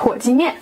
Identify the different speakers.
Speaker 1: 火鸡面